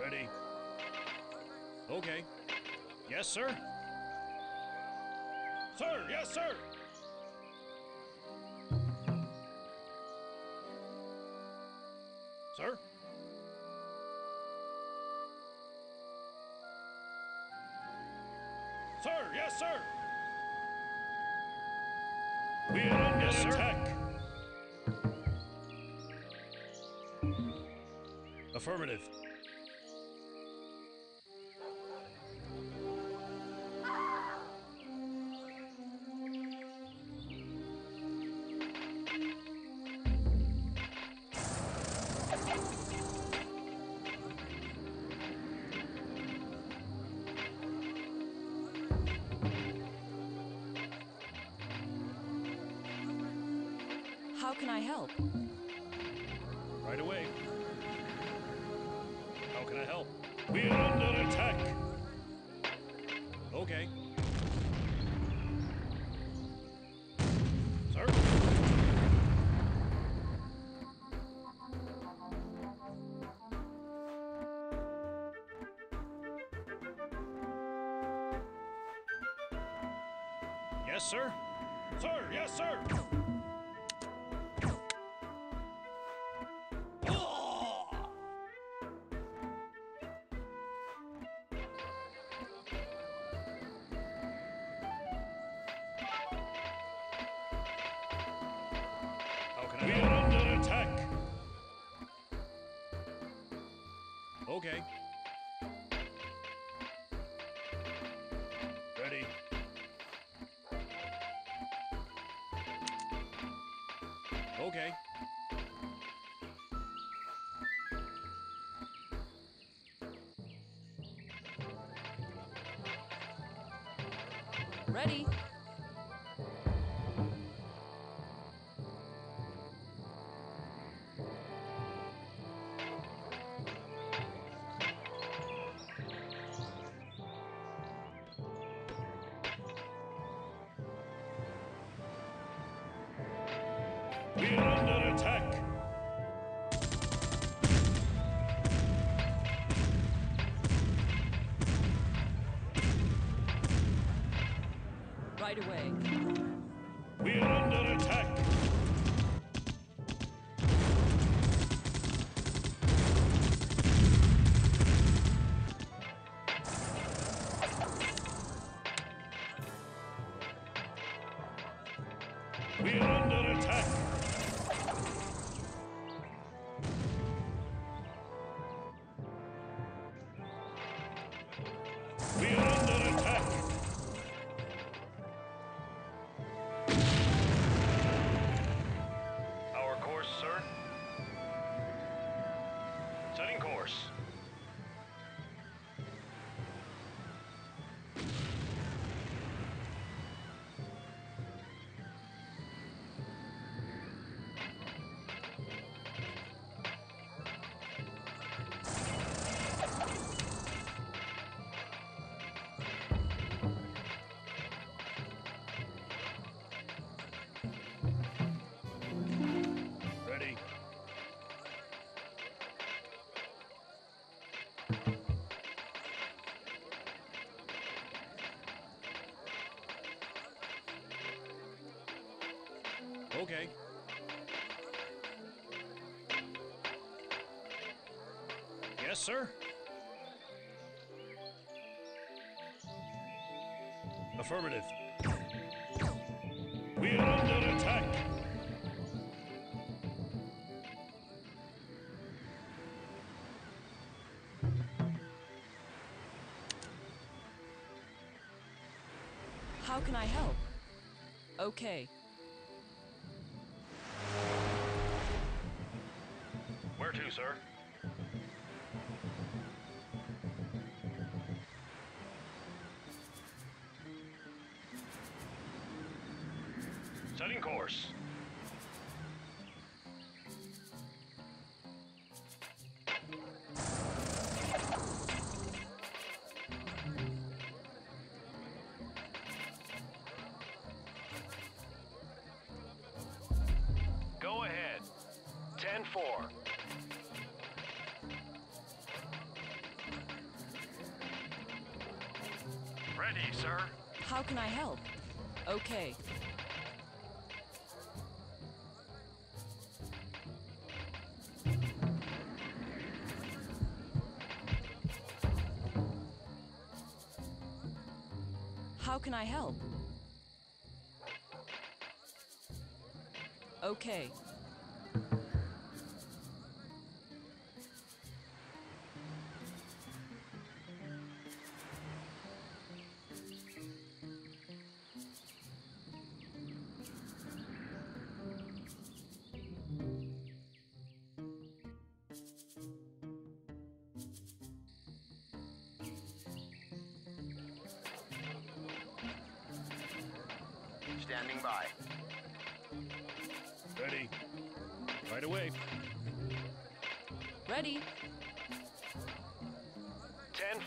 Ready. Okay. Yes, sir. Sir, yes, sir. Sir? Sir, yes, sir. We are under Yes, sir. attack. Affirmative. How can I help? Right away. Can I help? We are under attack. Okay. Sir? Yes, sir. Sir, yes, sir. Okay. Ready? We Okay. Yes, sir. Affirmative. We are under attack. How can I help? Okay. Sir? Setting course. Go ahead. 10 Ready, sir. How can I help? Okay. How can I help? Okay. Standing by. Ready. Right away. Ready? 10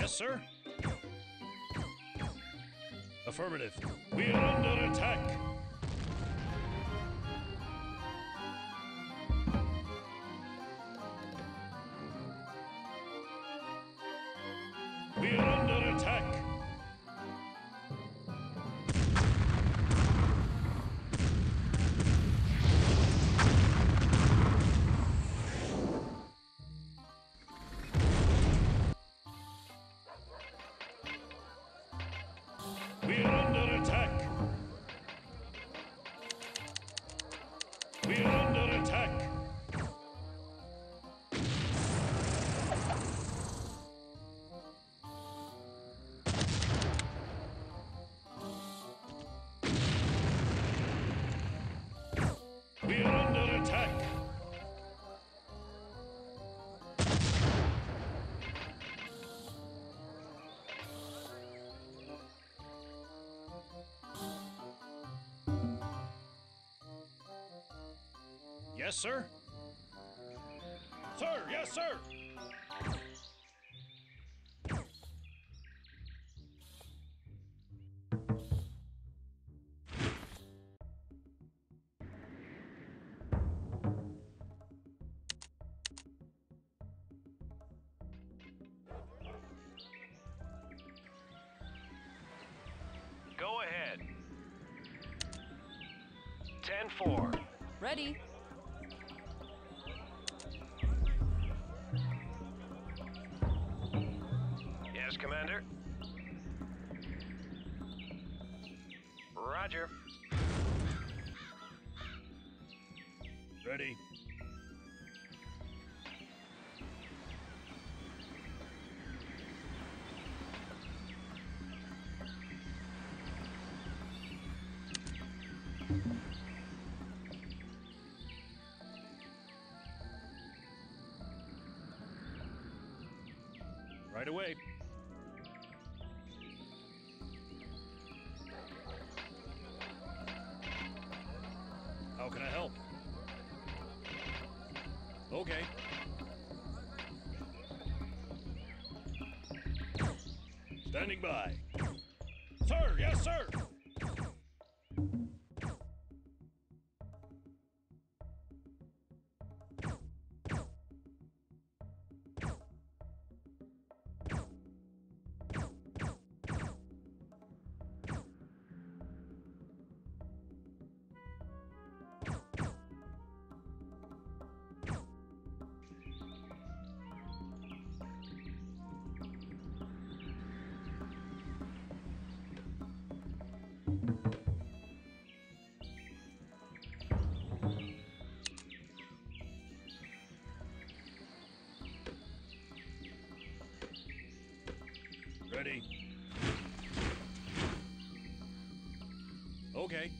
Yes, sir. Affirmative. We are under attack. Yes, sir. Sir, yes, sir. Go ahead. 10 4. Ready? Ready. Right away. How can I help? Okay. Standing by. Sir, yes, sir. Ready? Okay.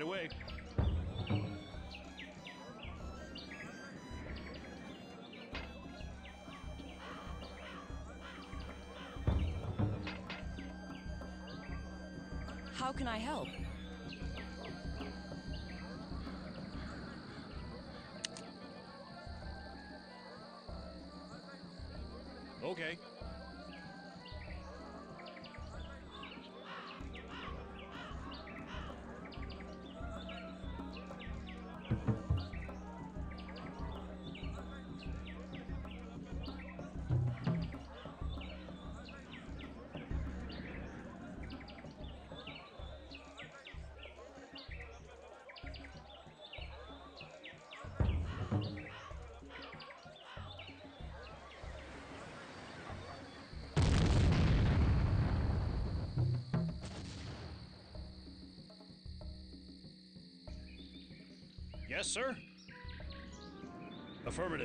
right away. How can I help? Yes, sir? Affirmative.